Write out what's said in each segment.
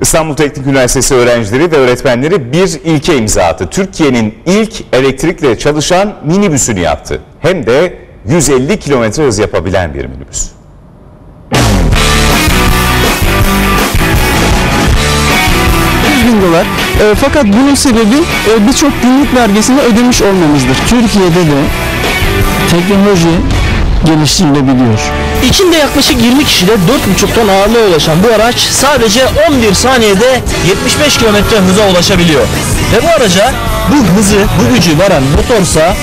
İstanbul Teknik Üniversitesi öğrencileri ve öğretmenleri bir ilke imza attı. Türkiye'nin ilk elektrikle çalışan minibüsünü yaptı. Hem de 150 kilometre hız yapabilen bir minibüs. bin dolar. E, fakat bunun sebebi e, birçok günlük vergisini ödemiş olmamızdır. Türkiye'de de teknoloji geliştirilebiliyor. İçinde yaklaşık 20 kişide 4,5 ton ağırlığa ulaşan bu araç sadece 11 saniyede 75 km hıza ulaşabiliyor. Ve bu araca bu hızı, bu gücü veren motorsa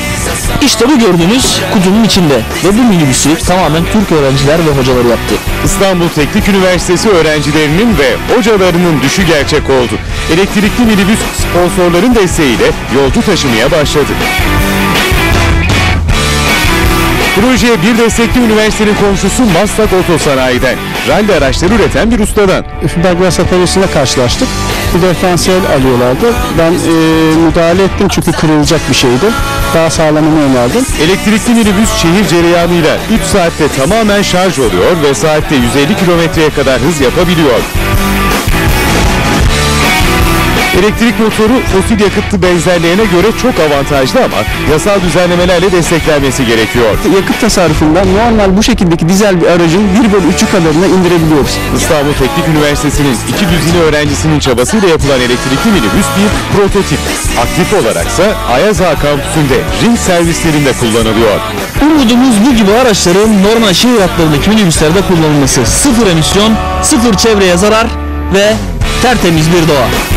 işte bu gördüğünüz kutunun içinde. Ve bu minibüsü tamamen Türk öğrenciler ve hocaları yaptı. İstanbul Teknik Üniversitesi öğrencilerinin ve hocalarının düşü gerçek oldu. Elektrikli minibüs sponsorların desteğiyle yolcu taşımaya başladı. Projeye bir destekli üniversitenin komşusu Maslak Otosanayi'den, ralli araçları üreten bir ustadan. Douglas atölyesinde karşılaştık. Bir diferansiyel alıyorlardı. Ben e, müdahale ettim çünkü kırılacak bir şeydi. Daha sağlamını önerdim. Elektrikli minibüs şehir cereyanıyla 3 saatte tamamen şarj oluyor ve saatte 150 kilometreye kadar hız yapabiliyor. Elektrik motoru fosil yakıtlı benzerlerine göre çok avantajlı ama yasal düzenlemelerle desteklenmesi gerekiyor. Yakıt tasarrufundan normal bu şekildeki dizel bir aracın 1 bölü 3'ü kadarına indirebiliyoruz. İstanbul Teknik Üniversitesi'nin iki düzine öğrencisinin çabasıyla yapılan elektrikli minibüs bir prototip. Aktif olaraksa Ayaz Ağa kampüsünde ring servislerinde kullanılıyor. Umudumuz bu gibi araçların normal şehir hatlarındaki minibüslerde kullanılması. Sıfır emisyon, sıfır çevreye zarar ve tertemiz bir doğa.